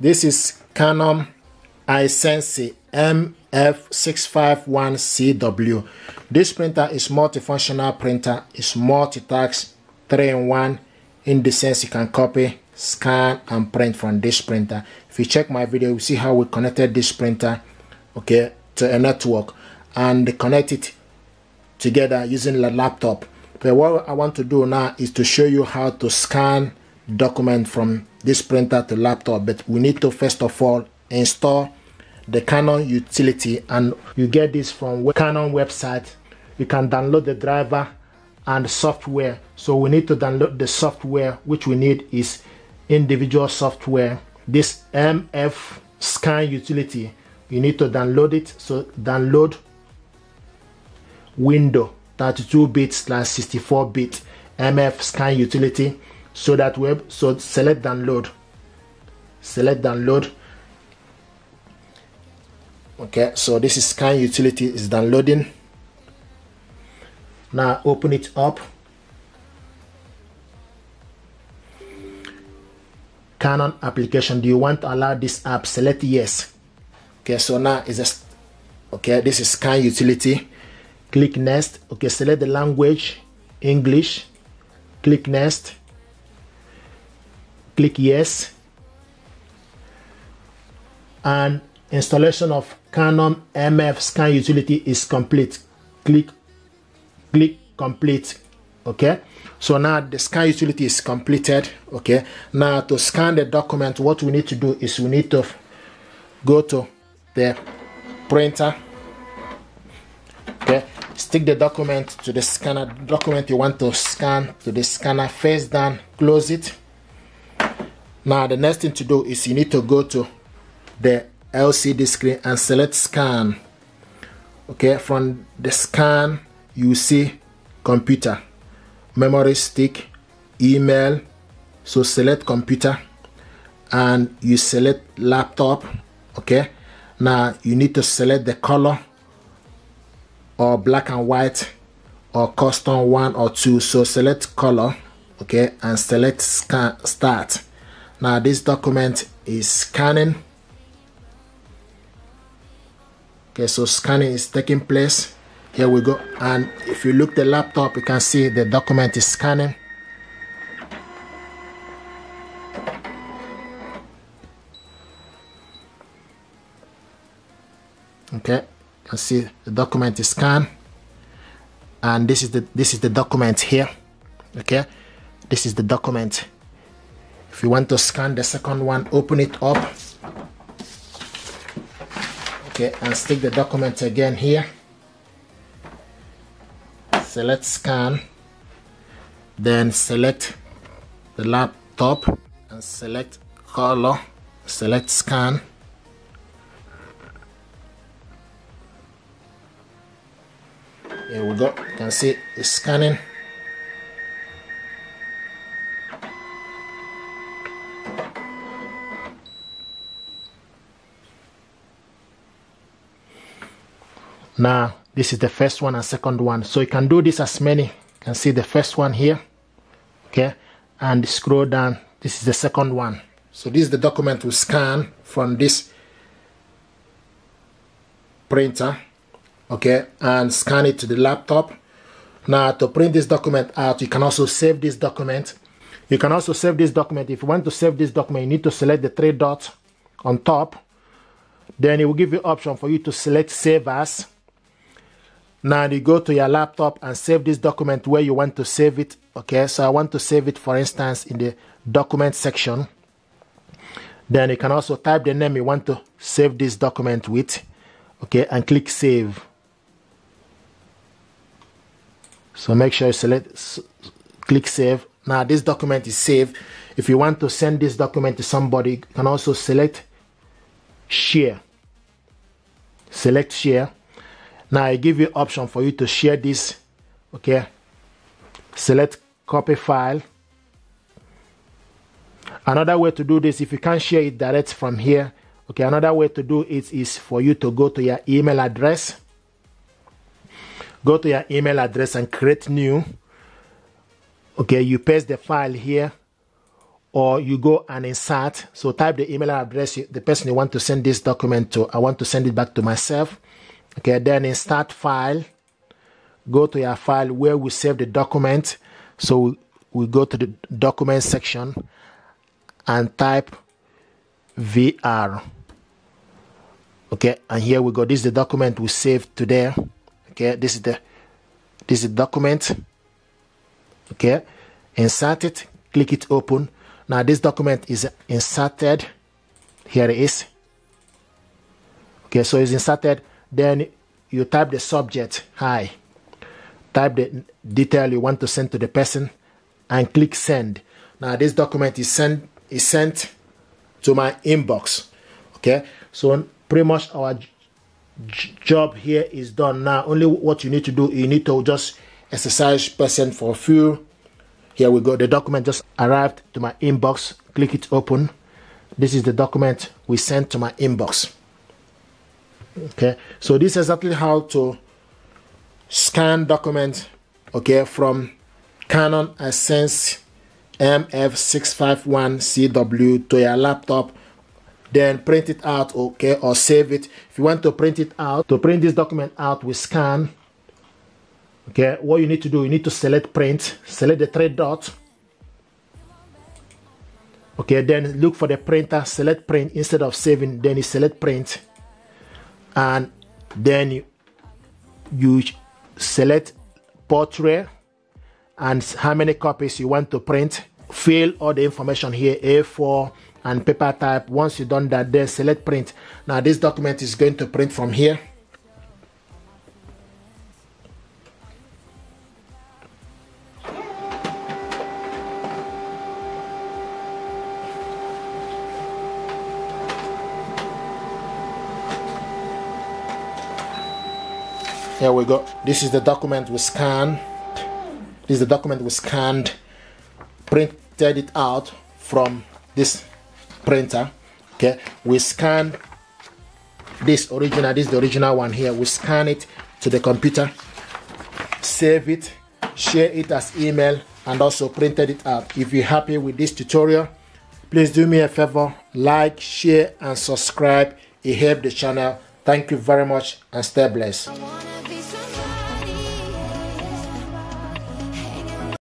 this is Canon i-SENSYS MF651CW. This printer is multifunctional printer. It's multitask, 3-in-1. In the sense you can copy, scan, and print from this printer. If you check my video, you see how we connected this printer, okay, to a network and connect it together using the laptop. But what I want to do now is to show you how to scan document from this printer to laptop. But we need to first of all install the Canon utility and you get this from Canon website. You can download the driver and software. So we need to download the software which we need is individual software. This MF scan utility you need to download it. So download window 32 bit slash 64 bit MF scan utility so that web so select download select download okay so this is scan utility is downloading. Now open it up. Canon application do you want to allow this app? Select yes. Okay so now is just okay this is scan utility. Click next. Okay select the language english. Click next click yes and installation of Canon MF scan utility is complete. Click, click complete. Okay. So now the scan utility is completed. Okay. Now to scan the document, what we need to do is we need to go to the printer. Okay. Stick the document to the scanner. Document you want to scan to the scanner. Face down. Close it. Now the next thing to do is you need to go to the LCD screen and select scan. Okay from the scan you see computer. Memory stick email. So select computer and you select laptop. Okay now you need to select the color or black and white or custom one or two. So select color okay and select scan start now this document is scanning. Okay so scanning is taking place. Here we go. And if you look the laptop you can see the document is scanning. Okay you can see the document is scanned. And this is the this is the document here. Okay this is the document if you want to scan the second one open it up. Okay and stick the document again here. Select scan. Then select the laptop and select color. Select scan. Here we go. You can see it's scanning now this is the first one and second one. So you can do this as many. You can see the first one here okay? And scroll down. This is the second one. So this is the document we scan from this printer okay? And scan it to the laptop. Now to print this document out you can also save this document. You can also save this document. If you want to save this document you need to select the three dots on top. Then it will give you option for you to select save as now you go to your laptop and save this document where you want to save it okay? So i want to save it for instance in the document section. Then you can also type the name you want to save this document with okay? And click save. So make sure you select click save. Now this document is saved. If you want to send this document to somebody you can also select share. Select share now I give you option for you to share this okay select copy file another way to do this if you can't share it direct from here okay another way to do it is for you to go to your email address go to your email address and create new okay you paste the file here or you go and insert. So type the email address, the person you want to send this document to. I want to send it back to myself. Okay, then in start file. Go to your file where we save the document. So we go to the document section and type VR. Okay, and here we go. This is the document we saved today. Okay, this is the this is the document. Okay, insert it, click it open now this document is inserted. Here it is. Okay, so it's inserted. Then you type the subject, hi. Type the detail you want to send to the person and click send. Now this document is sent is sent to my inbox. Okay, so pretty much our job here is done now. Only what you need to do, you need to just exercise person for a few here we go. The document just arrived to my inbox. Click it open. This is the document we sent to my inbox. Okay, so this is exactly how to scan document. Okay, from Canon Essence MF651CW to your laptop then print it out okay or save it. If you want to print it out to print this document out we scan. Okay? What you need to do you need to select print select the three dots. Okay? Then look for the printer select print. Instead of saving then you select print and then you, select portrait and how many copies you want to print. Fill all the information here a4 and paper type. Once you've done that then select print. Now this document is going to print from here here we go. This is the document we scanned. This is the document we scanned printed it out from this printer okay? We scan this original this is the original one here. We scan it to the computer save it share it as email and also printed it out. If you're happy with this tutorial please do me a favor like share and subscribe. It helps the channel. Thank you very much and stay blessed